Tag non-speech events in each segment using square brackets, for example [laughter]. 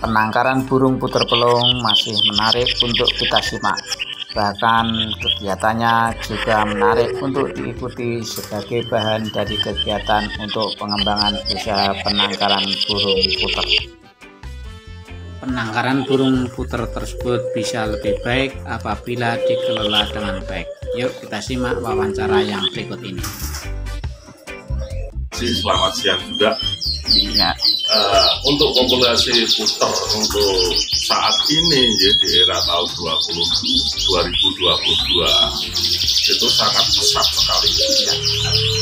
Penangkaran burung puter pelung masih menarik untuk kita simak. Bahkan kegiatannya juga menarik untuk diikuti sebagai bahan dari kegiatan untuk pengembangan usaha penangkaran burung puter. Penangkaran burung puter tersebut bisa lebih baik apabila dikelola dengan baik. Yuk kita simak wawancara yang berikut ini. Selamat siang juga. Ya, uh, untuk populasi puter untuk saat ini ya, di era tahun 20, 2022 itu sangat besar sekali. Ya.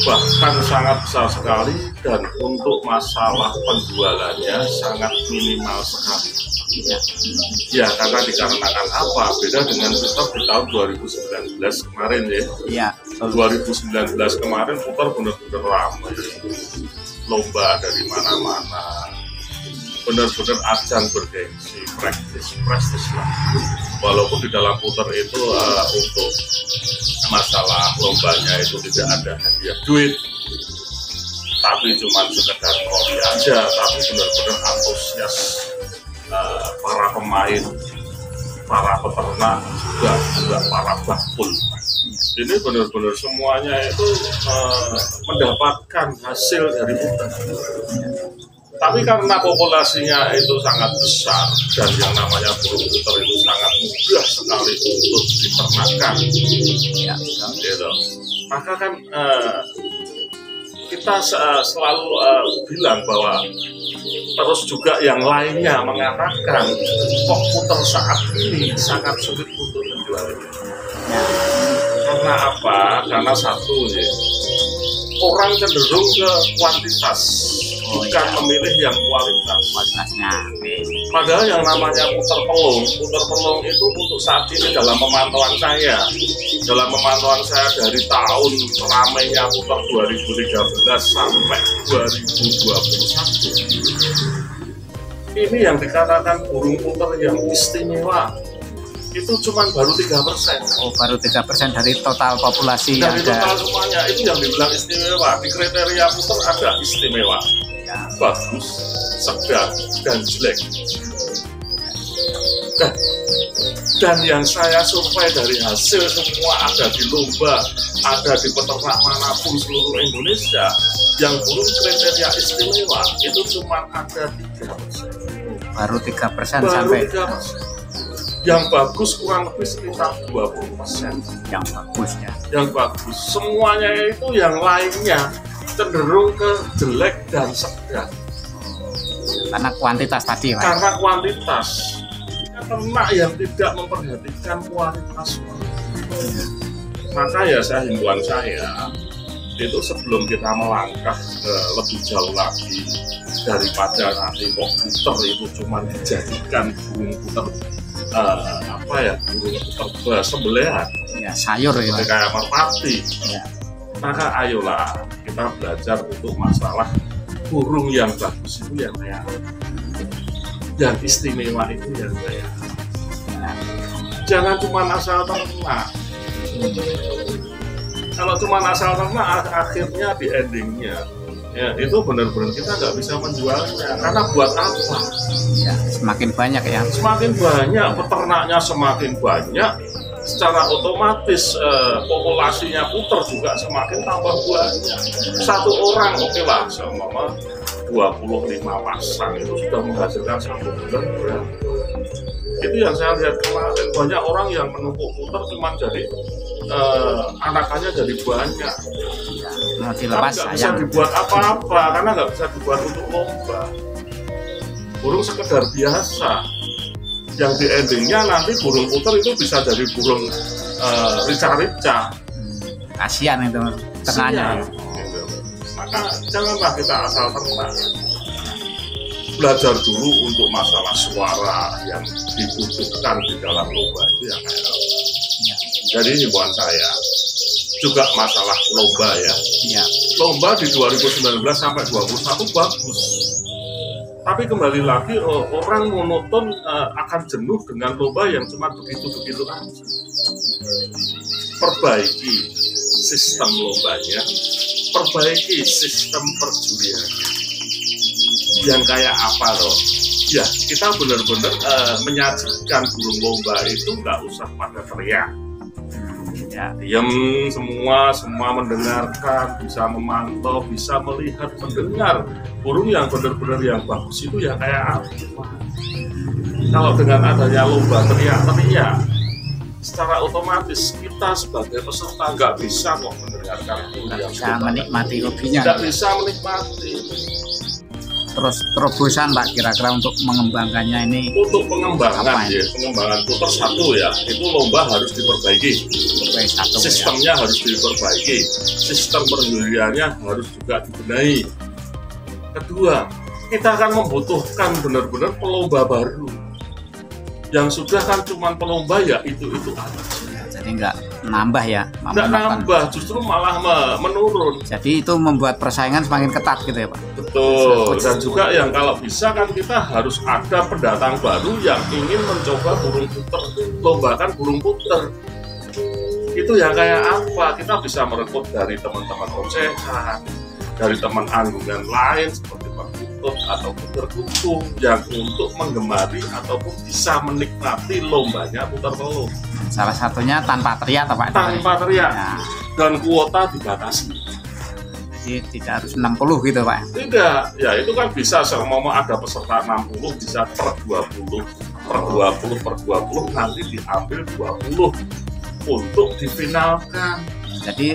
bahkan sangat besar sekali dan untuk masalah penjualannya sangat minimal sekali. Ya, ya karena dikarenakan apa? Beda dengan puter di tahun 2019 kemarin ya. Ya 2019 kemarin puter benar-benar ramai lomba dari mana-mana. Benar-benar ajang bergengsi praktis prestis lah. Walaupun di dalam putar itu uh, untuk masalah lombanya itu tidak ada hadiah duit. Tapi cuma sekedar trofi aja tapi benar-benar antusias uh, para pemain para peternak juga juga para bakul ini benar-benar semuanya itu uh, mendapatkan hasil dari hutan. Tapi karena populasinya itu sangat besar dan yang namanya burung puter itu sangat mudah sekali untuk diternakan, ya, gitu. maka kan uh, kita uh, selalu uh, bilang bahwa terus juga yang lainnya mengatakan kok puter saat ini sangat sulit untuk menjualnya. Ya karena apa? Karena satu ya, orang cenderung ke kuantitas, oh, bukan iya. memilih yang kualitas. Kualitasnya. Padahal yang namanya putar pelung, putar pelung itu untuk saat ini dalam pemantauan saya, dalam pemantauan saya dari tahun ramainya putar 2013 sampai 2021 ini yang dikatakan burung putar yang istimewa itu cuma baru tiga persen. Oh, baru tiga persen dari total populasi dari yang total ada. semuanya itu yang dibilang istimewa. Di kriteria puter ada istimewa, ya. bagus, sedang, dan jelek. Dan, dan yang saya survei dari hasil semua ada di lomba, ada di peternak mana pun seluruh Indonesia, yang belum kriteria istimewa itu cuma ada tiga persen. Baru tiga persen sampai. 3% yang bagus kurang lebih sekitar 20 persen. Yang bagus ya. Yang bagus. Semuanya itu yang lainnya cenderung ke jelek dan sedang karena kuantitas tadi Pak. karena kuantitas. Karena yang tidak memperhatikan kualitas maka ya saya himbauan saya itu sebelum kita melangkah ke lebih jauh lagi daripada nanti kok puter itu cuma dijadikan burung puter uh, apa ya burung sembelihan ya sayur ya kayak merpati ya. maka ayolah kita belajar untuk masalah burung yang bagus itu yang kayak yang istimewa itu yang kayak ya. jangan cuma asal ternak hmm. Kalau cuma asal ternak akhirnya di endingnya. Ya itu benar-benar kita nggak bisa menjualnya karena buat apa? Ya semakin banyak ya. Semakin banyak peternaknya semakin banyak secara otomatis eh, populasinya puter juga semakin tambah banyak. Satu orang oke okay lah sama 25 pasang itu sudah menghasilkan satu bulan berapa itu yang saya lihat kemarin. Banyak orang yang menumpuk puter cuma jadi eh, anakannya jadi banyak. Mau dilepas nggak bisa dibuat apa-apa karena nggak bisa dibuat untuk lomba. Burung sekedar biasa. Yang di endingnya nanti burung puter itu bisa jadi burung uh, rica-rica. Hmm, kasihan itu ternaknya gitu. maka janganlah kita asal ternak belajar dulu untuk masalah suara yang dibutuhkan di dalam lomba itu yang kayak ya. Jadi himbauan saya juga masalah lomba ya. ya. Lomba di 2019 sampai 2021 bagus. Tapi kembali lagi orang monoton uh, akan jenuh dengan lomba yang cuma begitu-begitu aja. Perbaiki sistem lombanya, perbaiki sistem perjudiannya. yang kayak apa loh ya kita benar-benar uh, menyajikan burung lomba itu nggak usah pada teriak ya diam semua semua mendengarkan bisa memantau bisa melihat mendengar burung yang benar-benar yang bagus itu ya kayak apa? Kalau dengan adanya lomba teriak-teriak secara otomatis kita sebagai peserta nggak bisa kok mendengarkan nggak bisa menikmati hobinya. Nggak bisa menikmati terus terobosan Pak kira-kira untuk mengembangkannya ini? Untuk pengembangan ya pengembangan putar satu ya itu lomba harus diperbaiki. Satu, ya. sistemnya ya. harus diperbaiki. Sistem perjudiannya harus juga dibenahi. Kedua kita akan membutuhkan benar-benar pelomba baru. Yang sudah kan cuma pelomba ya itu itu aja jadi nggak nambah ya nggak nambah justru malah menurun. Jadi itu membuat persaingan semakin ketat gitu ya pak? Betul. Dan juga yang kalau bisa kan kita harus ada pendatang baru yang ingin mencoba burung puter lombakan burung puter. Itu yang kayak apa? Kita bisa merekrut dari teman-teman ocehan dari teman anggungan lain seperti Tutut ataupun terkungkung yang untuk menggemari ataupun bisa menikmati lombanya putar telur. Salah satunya tanpa teriak, Pak? Tanpa teriak. Ya. Dan kuota dibatasi. Jadi tidak harus 60 gitu, Pak? Tidak, ya itu kan bisa mau ada peserta 60 bisa per 20 per 20 per 20 nanti diambil 20 untuk difinalkan jadi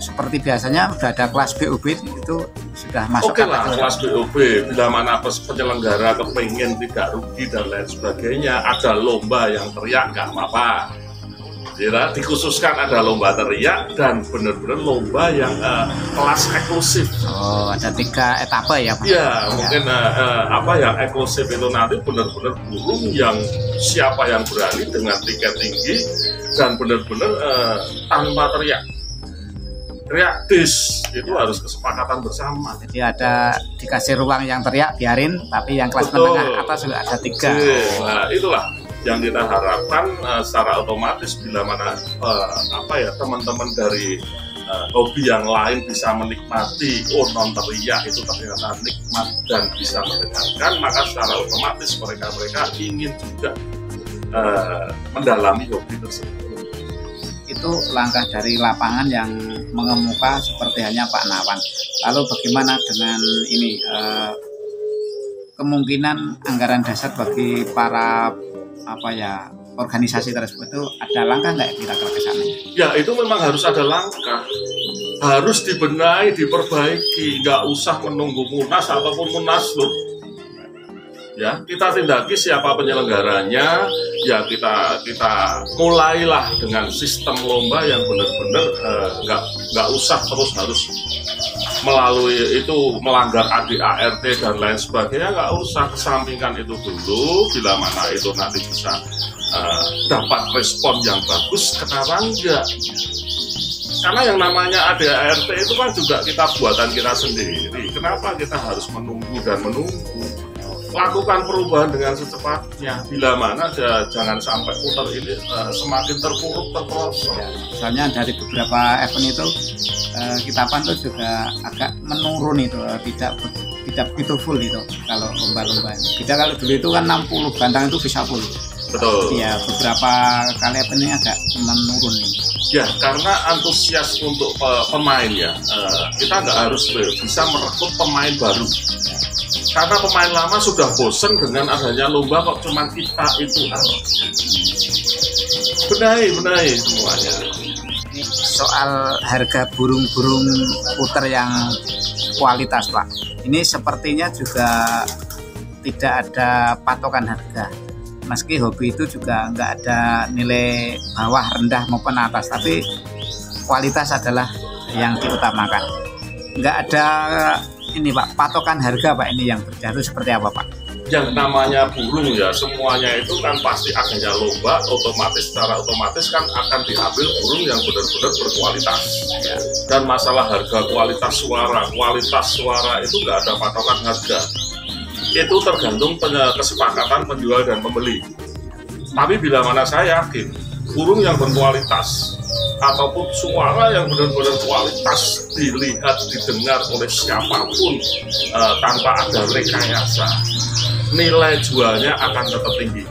seperti biasanya sudah ada kelas BOB itu sudah masuk Oke lah kelas BOB bila mana penyelenggara kepengen tidak rugi dan lain sebagainya ada lomba yang teriak nggak apa-apa Kira dikhususkan ada lomba teriak dan benar-benar lomba yang uh, kelas eksklusif. Oh, ada tiga etape ya Pak? Iya, ya. mungkin uh, uh, apa yang eksklusif itu nanti benar-benar burung yang siapa yang berani dengan tiket tinggi dan benar-benar uh, tanpa teriak teriak dis! Itu harus kesepakatan bersama. Jadi ada dikasih ruang yang teriak biarin. Tapi yang kelas Betul. menengah atas juga ada tiga. Nah itulah yang kita harapkan uh, secara otomatis bila mana uh, apa ya teman-teman dari uh, hobi yang lain bisa menikmati oh non teriak itu ternyata nikmat dan bisa mendengarkan maka secara otomatis mereka mereka ingin juga uh, mendalami hobi tersebut. Itu langkah dari lapangan yang mengemuka seperti hanya Pak Nawan. Lalu bagaimana dengan ini eh, kemungkinan anggaran dasar bagi para apa ya organisasi tersebut itu ada langkah nggak kira-kira ke sana? Ya itu memang harus ada langkah, harus dibenahi, diperbaiki, nggak usah menunggu munas ataupun munaslup ya kita tindaki siapa penyelenggaranya ya kita kita mulailah dengan sistem lomba yang benar-benar eh, nggak uh, nggak usah terus harus melalui itu melanggar ADART dan lain sebagainya nggak usah kesampingkan itu dulu. Bila mana itu nanti bisa uh, dapat respon yang bagus kenapa enggak karena yang namanya ADART itu kan juga kita buatan kita sendiri. Kenapa kita harus menunggu dan menunggu lakukan perubahan dengan secepatnya. Bila mana ada, jangan sampai putar ini uh, semakin terpuruk terpelosok. Ya, misalnya dari beberapa event itu uh, kita pantau juga agak menurun itu uh, tidak tidak full itu kalau lomba-lomba. Kita kalau dulu itu kan 60 bantang itu bisa full betul. Ya beberapa kali ini agak menurun nih ya karena antusias untuk uh, pemain ya uh, kita nggak harus bisa merekrut pemain baru. Karena pemain lama sudah bosen dengan adanya lomba kok cuma kita itu. Benahi benahi semuanya. Soal harga burung-burung puter yang kualitas pak. Ini sepertinya juga tidak ada patokan harga meski hobi itu juga nggak ada nilai bawah rendah maupun atas tapi kualitas adalah yang diutamakan nggak ada ini Pak, patokan harga Pak ini yang terjatuh seperti apa Pak? Yang namanya burung ya, semuanya itu kan pasti adanya lomba, otomatis secara otomatis kan akan diambil burung yang benar-benar berkualitas. Ya. Dan masalah harga kualitas suara, kualitas suara itu nggak ada patokan harga. Itu tergantung kesepakatan penjual dan pembeli. Tapi bila mana saya yakin, burung yang berkualitas ataupun suara yang benar-benar kualitas dilihat didengar oleh siapa pun uh, tanpa ada rekayasa nilai jualnya akan tetap tinggi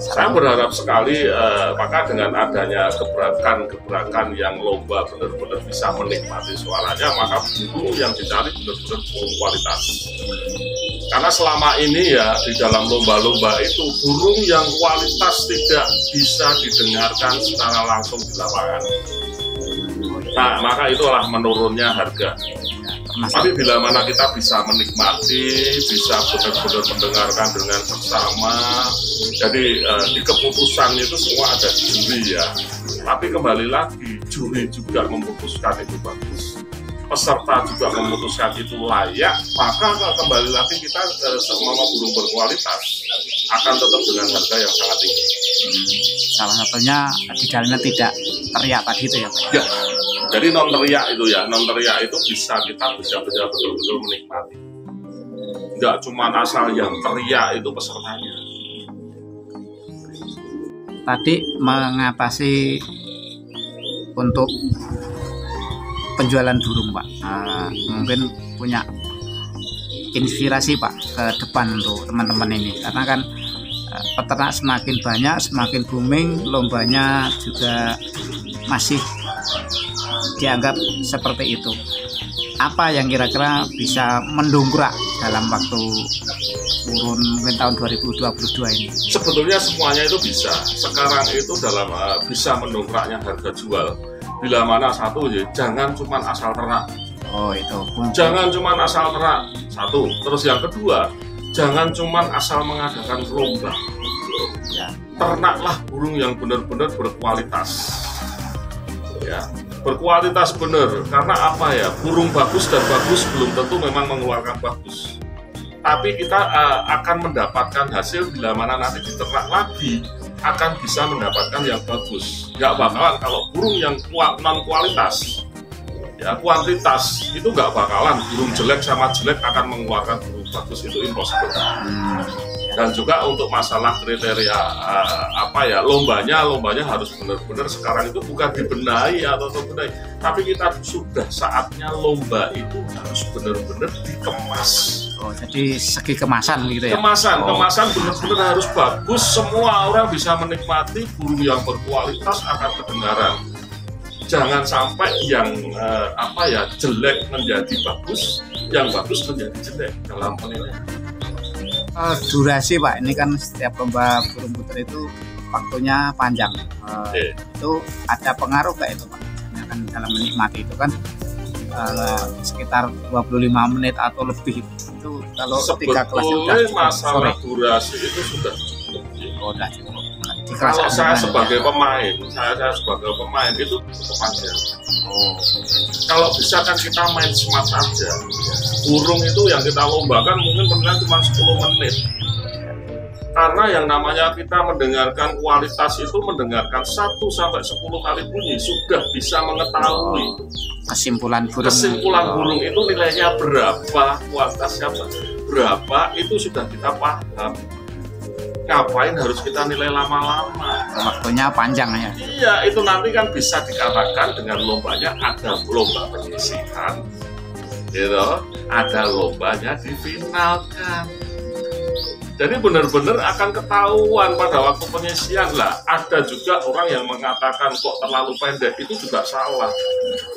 saya berharap sekali uh, maka dengan adanya gebrakan-gebrakan yang lomba benar-benar bisa menikmati suaranya maka burung yang dicari benar-benar kualitas karena selama ini ya di dalam lomba-lomba itu burung yang kualitas tidak bisa didengarkan secara langsung di lapangan. Nah maka itulah menurunnya harga tapi bila mana kita bisa menikmati, bisa benar-benar mendengarkan dengan bersama, jadi uh, di keputusan itu semua ada juri ya. Tapi kembali lagi, juri juga memutuskan itu bagus. Peserta juga memutuskan itu layak, maka kembali lagi kita uh, semua burung berkualitas akan tetap dengan harga yang sangat tinggi. Hmm. Salah satunya di dalamnya tidak teriak tadi itu ya? Ya, jadi non teriak itu ya, non teriak itu bisa kita bisa bisa betul-betul menikmati. Enggak cuma asal yang teriak itu pesertanya. Tadi mengatasi untuk penjualan burung Pak, nah, mungkin punya inspirasi Pak ke depan untuk teman-teman ini. Karena kan eh, peternak semakin banyak semakin booming lombanya juga masih dianggap seperti itu. Apa yang kira-kira bisa mendongkrak dalam waktu kurun mungkin tahun 2022 ini? Sebetulnya semuanya itu bisa. Sekarang itu dalam uh, bisa mendongkraknya harga jual bila mana satu ya jangan cuma asal ternak Oh itu. Jangan cuma asal ternak satu. Terus yang kedua, jangan cuma asal mengadakan lomba. Ya. Ternaklah burung yang benar-benar berkualitas. Ya, berkualitas benar. Karena apa ya? Burung bagus dan bagus belum tentu memang mengeluarkan bagus. Tapi kita uh, akan mendapatkan hasil bila mana nanti diternak lagi akan bisa mendapatkan yang bagus. Gak bakalan kalau burung yang kuat non kualitas ya kuantitas itu nggak bakalan burung jelek sama jelek akan mengeluarkan burung bagus itu impossible hmm. dan juga untuk masalah kriteria uh, apa ya lombanya lombanya harus benar-benar sekarang itu bukan dibenahi atau benahi tapi kita sudah saatnya lomba itu harus benar-benar dikemas Oh, jadi segi kemasan gitu ya? Kemasan, oh. kemasan benar-benar harus bagus. Semua orang bisa menikmati burung yang berkualitas akan kedengaran jangan sampai yang uh, apa ya jelek menjadi bagus, yang bagus menjadi jelek dalam penilaian. Uh, durasi pak, ini kan setiap lomba burung putri itu waktunya panjang. Uh, yeah. Itu ada pengaruh kayak itu pak? Kan dalam menikmati itu kan uh, sekitar 25 menit atau lebih itu kalau ketika kelas masalah sore. durasi itu sudah cukup. Oh, sudah cukup kalau saya sebagai pemain, saya, saya sebagai pemain itu cukup panjang. Oh. Kalau bisa kan kita main smart saja. Burung itu yang kita lombakan mungkin pernah cuma 10 menit. Karena yang namanya kita mendengarkan kualitas itu mendengarkan 1 sampai 10 kali bunyi sudah bisa mengetahui. Kesimpulan burung. Kesimpulan burung itu nilainya berapa, kualitasnya berapa itu sudah kita paham. Ngapain harus kita nilai lama-lama? Waktunya panjang ya. Iya itu nanti kan bisa dikatakan dengan lombanya ada lomba penyisihan. Gitu. Ada lombanya difinalkan jadi benar-benar akan ketahuan pada waktu penyisian lah ada juga orang yang mengatakan kok terlalu pendek itu juga salah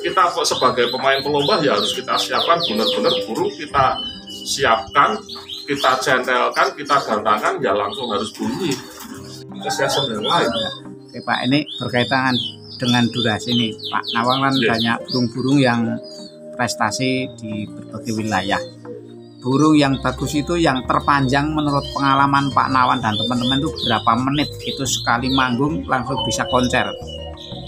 kita sebagai pemain pelomba ya harus kita siapkan benar-benar burung kita siapkan kita centelkan, kita gantangkan, ya langsung harus bunyi. Kesehatan yang lain. Oke Pak, ini berkaitan dengan durasi ini. Pak Nawang kan yeah. banyak burung-burung yang prestasi di berbagai wilayah. Burung yang bagus itu yang terpanjang menurut pengalaman Pak Nawan dan teman-teman itu berapa menit itu sekali manggung langsung bisa konser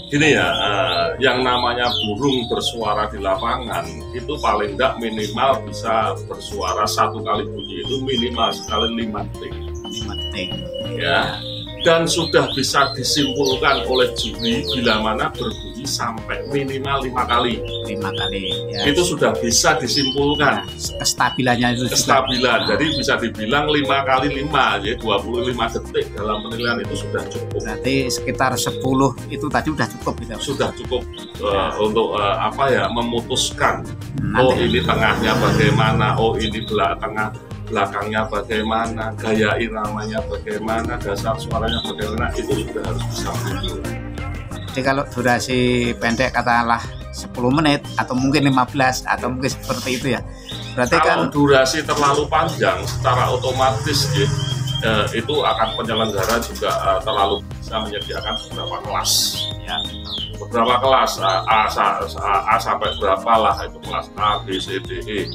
gini ya, uh, yang namanya burung bersuara di lapangan itu paling tidak minimal bisa bersuara satu kali bunyi itu minimal sekali lima detik. Lima detik. Ya, dan sudah bisa disimpulkan oleh juri bila mana berbunyi sampai minimal lima kali. lima kali ya. Itu sudah bisa disimpulkan Nah, kestabilannya itu juga. kestabilan. Jadi bisa dibilang lima kali lima, ya 25 detik dalam penilaian itu sudah cukup. berarti sekitar 10 itu tadi udah cukup gitu Sudah cukup eh, untuk eh, apa ya memutuskan. Oh nanti ini tengahnya bagaimana? Oh ini belakang tengah belakangnya bagaimana? Gaya iramanya bagaimana? Dasar suaranya bagaimana? Itu sudah harus bisa ditentukan. Jadi kalau durasi pendek katakanlah 10 menit atau mungkin 15 atau mungkin seperti itu ya berarti kan Kalau durasi terlalu panjang, secara otomatis ya, eh, itu akan penyelenggara juga eh, terlalu bisa menyediakan beberapa kelas. ya, Beberapa kelas A, A, A, A sampai berapa lah itu kelas A, B, C, D, E.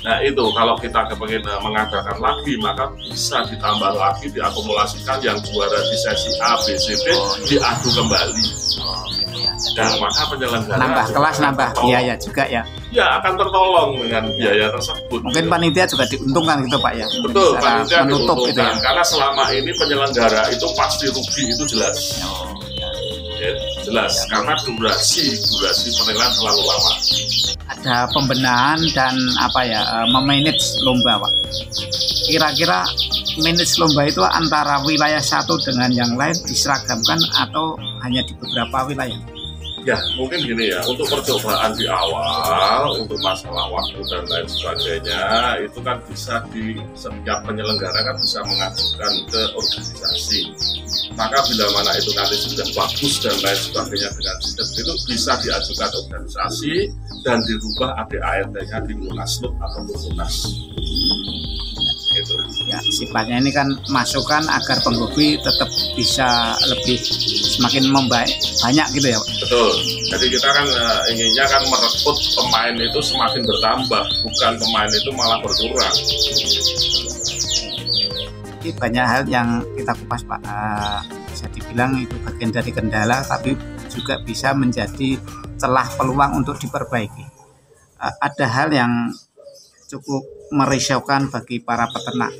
Nah itu kalau kita kepengen eh, mengadakan lagi maka bisa ditambah lagi diakumulasikan yang juara di sesi A, B, C, D Oh, iya. diadu kembali. oh, ya. Dan maka penyelenggara nambah kelas nambah tertolong. biaya juga ya Ya akan tertolong dengan biaya tersebut. mungkin panitia juga diuntungkan gitu pak ya Betul, panitia menutup gitu ya diuntungkan. Karena selama ini penyelenggara itu pasti rugi itu jelas, oh, ya. ya, jelas. Karena durasi durasi penilaian terlalu lama. ada pembenahan dan apa ya eh, memanage lomba pak kira-kira manage lomba itu antara wilayah satu dengan yang lain diseragamkan atau hanya di beberapa wilayah Ya, mungkin gini ya, untuk percobaan di awal, untuk masalah waktu dan lain sebagainya, itu kan bisa di setiap penyelenggara kan bisa mengajukan ke organisasi. Maka bila mana itu nanti sudah bagus dan lain sebagainya dengan sistem itu bisa diajukan ke organisasi dan dirubah ADART-nya di Munaslup atau Munas. Ya sifatnya ini kan masukan agar penghobi tetap bisa lebih semakin membaik banyak gitu ya Pak? Betul. Jadi kita kan eh, inginnya kan merekrut pemain itu semakin bertambah, bukan pemain itu malah berkurang. Ini banyak hal yang kita kupas Pak Eh, bisa dibilang itu bagian dari kendala tapi juga bisa menjadi celah peluang untuk diperbaiki Eh, ada hal yang cukup merisaukan bagi para peternak.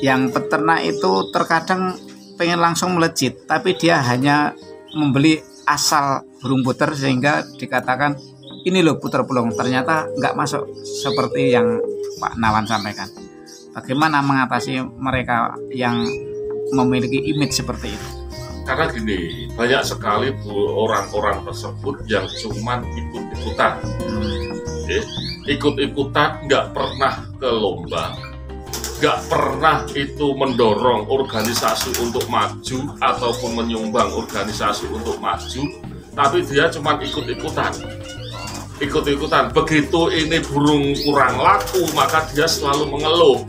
Yang peternak itu terkadang pengen langsung melejit tapi dia hanya membeli asal burung puter sehingga dikatakan ini loh puter pelung ternyata nggak masuk. Seperti yang Pak Nawan sampaikan. Bagaimana mengatasi mereka yang memiliki image seperti itu Karena gini, banyak sekali orang-orang tersebut yang cuman ikut-ikutan, Hmm, ikut-ikutan nggak pernah ke lomba, nggak pernah itu mendorong organisasi untuk maju ataupun menyumbang organisasi untuk maju, tapi dia cuman ikut-ikutan. Ikut-ikutan. Begitu ini burung kurang laku, maka dia selalu mengeluh.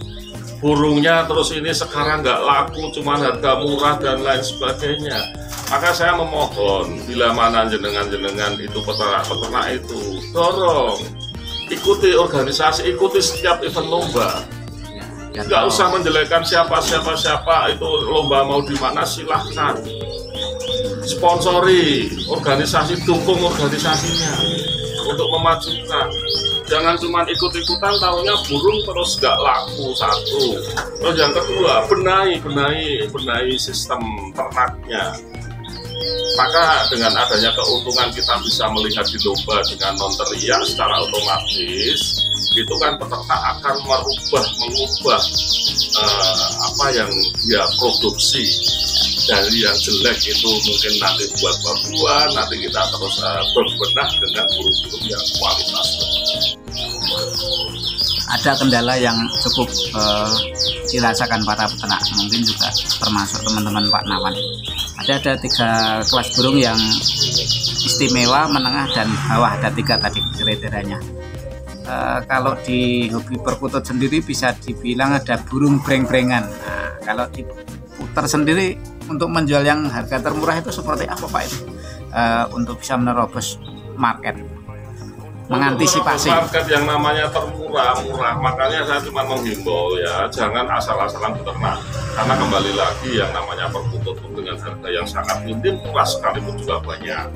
Burungnya terus ini sekarang nggak laku, cuman harga murah dan lain sebagainya. Maka saya memohon, bila mana jenengan-jenengan itu peternak-peternak itu, dorong, ikuti organisasi, ikuti setiap event lomba. Ya, nggak kalau- usah menjelekkan siapa siapa siapa itu lomba mau di mana silahkan. Sponsori organisasi dukung organisasinya untuk memajukan jangan cuma ikut-ikutan tahunya burung terus nggak laku satu. Terus yang kedua benahi benahi benahi sistem ternaknya. Maka dengan adanya keuntungan kita bisa melihat di lomba dengan non teriak secara otomatis itu kan peternak akan merubah mengubah eh, apa yang dia produksi. Dari yang jelek itu mungkin nanti buat buah nanti kita terus eh, berbenah dengan burung-burung yang kualitas ada kendala yang cukup eh, dirasakan para peternak mungkin juga termasuk teman-teman Pak Nawan. Ada ada tiga kelas burung yang istimewa menengah dan bawah. Ada tiga tadi kriterianya Eh, kalau di hobi perkutut sendiri bisa dibilang ada burung breng-brengan. Nah, kalau di puter sendiri untuk menjual yang harga termurah itu seperti apa Pak? Itu Eh, untuk bisa menerobos market mengantisipasi. Market yang namanya termurah murah makanya saya cuma menghimbau ya jangan asal-asalan beternak. Karena kembali lagi yang namanya perkutut pun dengan harga yang sangat minim murah sekalipun juga banyak.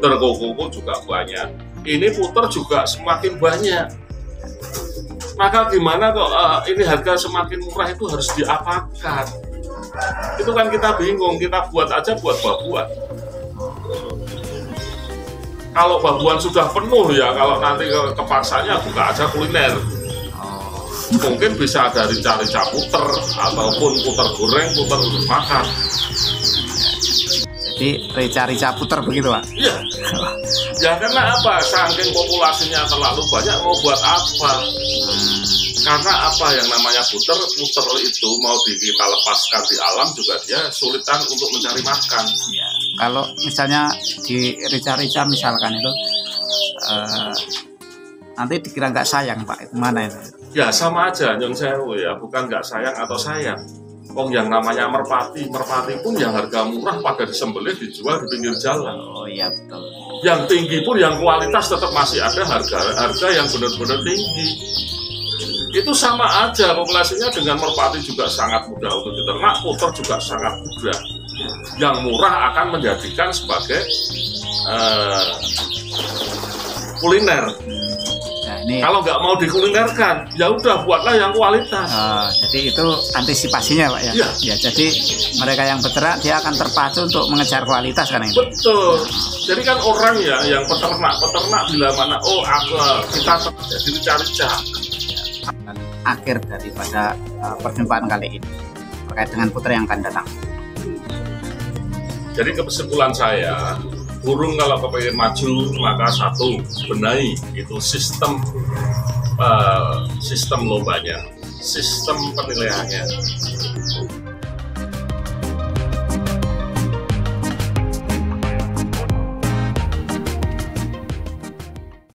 Terkoko juga banyak. Ini puter juga semakin banyak. Maka gimana kok eh, ini harga semakin murah itu harus diapakan? Itu kan kita bingung kita buat aja buat buat kalau babuan sudah penuh ya kalau nanti ke- kepaksanya buka aja kuliner. Oh, mungkin bisa ada rica-rica puter ataupun puter goreng puter makan. Jadi rica-rica puter begitu pak? Iya. [laughs] Ya karena apa? Saking populasinya terlalu banyak mau buat apa? Hmm, karena apa yang namanya puter? Puter itu mau di, kita lepaskan di alam juga dia sulitan untuk mencari makan. Kalau misalnya di rica-rica misalkan itu eh, nanti dikira nggak sayang pak itu mana itu ya sama aja nyong sewu ya bukan nggak sayang atau sayang Wong yang namanya merpati, merpati pun yang harga murah pada disembelih dijual di pinggir jalan. oh iya betul Yang tinggi pun yang kualitas tetap masih ada harga harga yang benar-benar tinggi. Itu sama aja populasinya dengan merpati juga sangat mudah untuk diternak, puter juga sangat mudah. Yang murah akan menjadikan sebagai eh, kuliner. nah ini Kalau nggak mau dikulinerkan, ya udah buatlah yang kualitas. eh, jadi itu antisipasinya pak ya Iya. ya jadi mereka yang bergerak dia akan terpacu untuk mengejar kualitas kan ini Betul. Jadi kan orang ya yang peternak, peternak bila mana oh aku, kita jadi rica-rica. akhir daripada eh, perjumpaan kali ini terkait dengan putra yang akan datang Jadi kesimpulan saya, burung kalau kepengen maju maka satu benahi itu sistem eh, sistem lombanya, sistem penilaiannya.